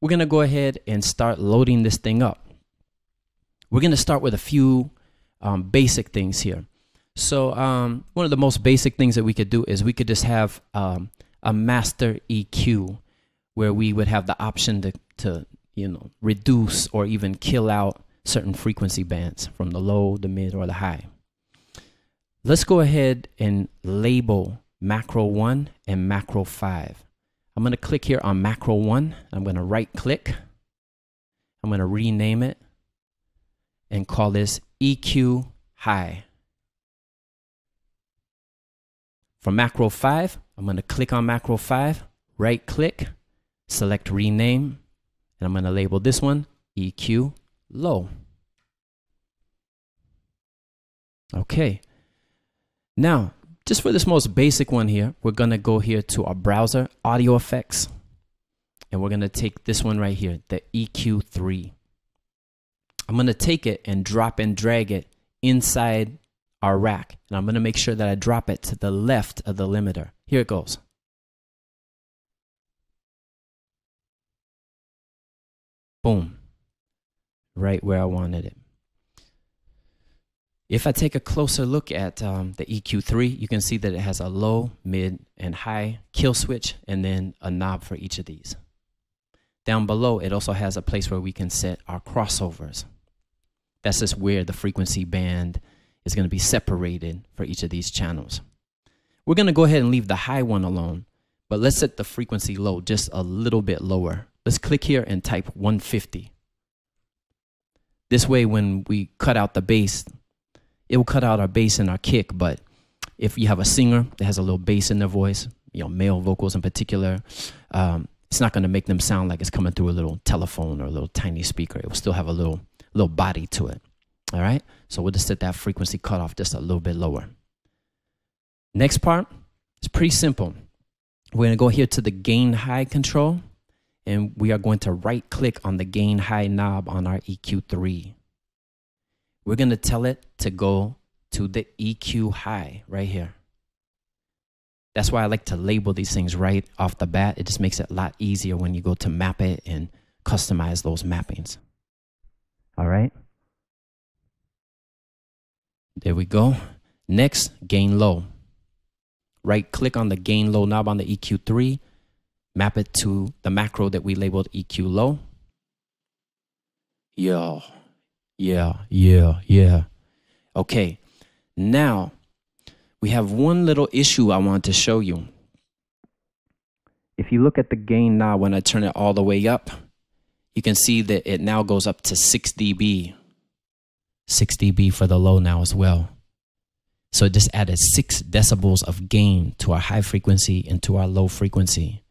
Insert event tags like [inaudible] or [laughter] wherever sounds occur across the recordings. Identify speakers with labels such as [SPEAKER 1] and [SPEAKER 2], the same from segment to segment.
[SPEAKER 1] we're going to go ahead and start loading this thing up. We're going to start with a few um, basic things here. So um, one of the most basic things that we could do is we could just have um, a master EQ where we would have the option to, to you know reduce or even kill out certain frequency bands from the low, the mid, or the high. Let's go ahead and label macro 1 and macro 5. I'm going to click here on macro 1. I'm going to right click. I'm going to rename it and call this EQ high. For macro 5, I'm going to click on macro 5, right click, select rename, and I'm going to label this one EQ low. Okay. Now, just for this most basic one here, we're to go here to our browser, audio effects, and we're to take this one right here, the EQ3. I'm to take it and drop and drag it inside our rack. And I'm to make sure that I drop it to the left of the limiter. Here it goes. Boom. Right where I wanted it. If I take a closer look at um, the EQ3, you can see that it has a low, mid, and high kill switch, and then a knob for each of these. Down below, it also has a place where we can set our crossovers. That's just where the frequency band is going to be separated for each of these channels. We're going to go ahead and leave the high one alone, but let's set the frequency low just a little bit lower. Let's click here and type 150. This way, when we cut out the bass, it will cut out our bass and our kick. But if you have a singer that has a little bass in their voice, you know, male vocals in particular, um, it's not going to make them sound like it's coming through a little telephone or a little tiny speaker. It will still have a little little body to it. All right. So we'll just set that frequency cutoff just a little bit lower. Next part is pretty simple. We're going to go here to the gain high control and we are going to right click on the gain high knob on our EQ3 we're going to tell it to go to the EQ high right here. That's why I like to label these things right off the bat. It just makes it a lot easier when you go to map it and customize those mappings. All right. There we go. Next, gain low. Right click on the gain low knob on the EQ3, map it to the macro that we labeled EQ low. Yo. Yeah, yeah, yeah. Okay, now we have one little issue I want to show you. If you look at the gain now, when I turn it all the way up, you can see that it now goes up to 6 dB. 6 dB for the low now as well. So it just added 6 decibels of gain to our high frequency and to our low frequency.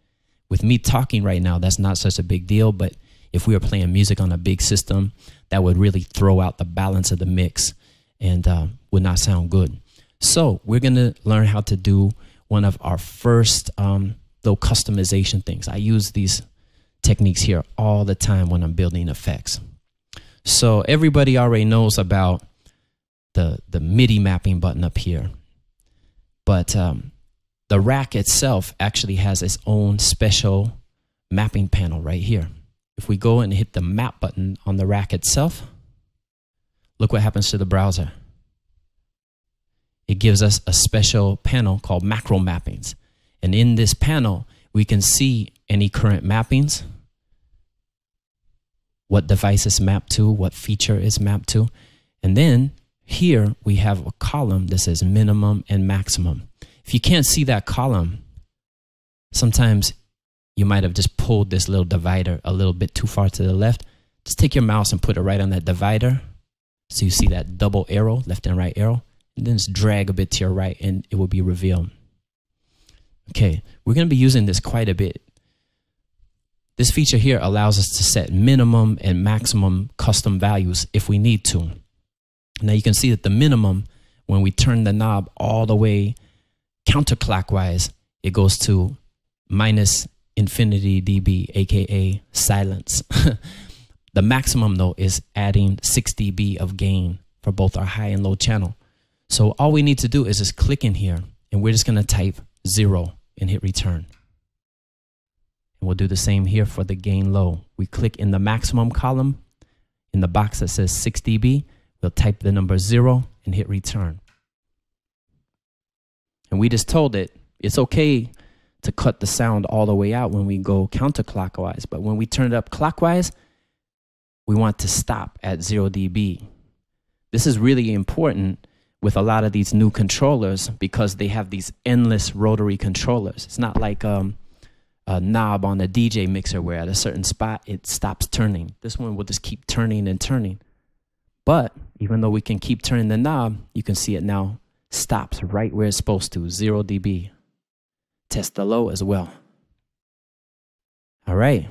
[SPEAKER 1] With me talking right now, that's not such a big deal, but if we were playing music on a big system, that would really throw out the balance of the mix and uh, would not sound good. So we're to learn how to do one of our first um, little customization things. I use these techniques here all the time when I'm building effects. So everybody already knows about the, the MIDI mapping button up here. But um, the rack itself actually has its own special mapping panel right here. If we go and hit the map button on the rack itself, look what happens to the browser. It gives us a special panel called macro mappings. And in this panel, we can see any current mappings, what device is mapped to, what feature is mapped to. And then here we have a column that says minimum and maximum. If you can't see that column, sometimes you might have just pulled this little divider a little bit too far to the left. Just take your mouse and put it right on that divider. So you see that double arrow, left and right arrow, and then just drag a bit to your right and it will be revealed. Okay, we're going to be using this quite a bit. This feature here allows us to set minimum and maximum custom values if we need to. Now you can see that the minimum, when we turn the knob all the way counterclockwise, it goes to minus infinity dB, aka silence. [laughs] the maximum though is adding 6 dB of gain for both our high and low channel. So all we need to do is just click in here and we're just going to type zero and hit return. And we'll do the same here for the gain low. We click in the maximum column in the box that says 6 dB. We'll type the number zero and hit return. And we just told it it's okay to cut the sound all the way out when we go counterclockwise. But when we turn it up clockwise, we want to stop at 0 dB. This is really important with a lot of these new controllers because they have these endless rotary controllers. It's not like um, a knob on a DJ mixer where at a certain spot it stops turning. This one will just keep turning and turning. But even though we can keep turning the knob, you can see it now stops right where it's supposed to, 0 dB. Test the low as well. All right.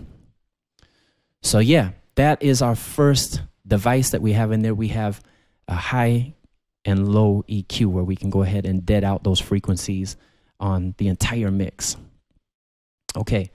[SPEAKER 1] So yeah, that is our first device that we have in there. We have a high and low EQ where we can go ahead and dead out those frequencies on the entire mix. Okay,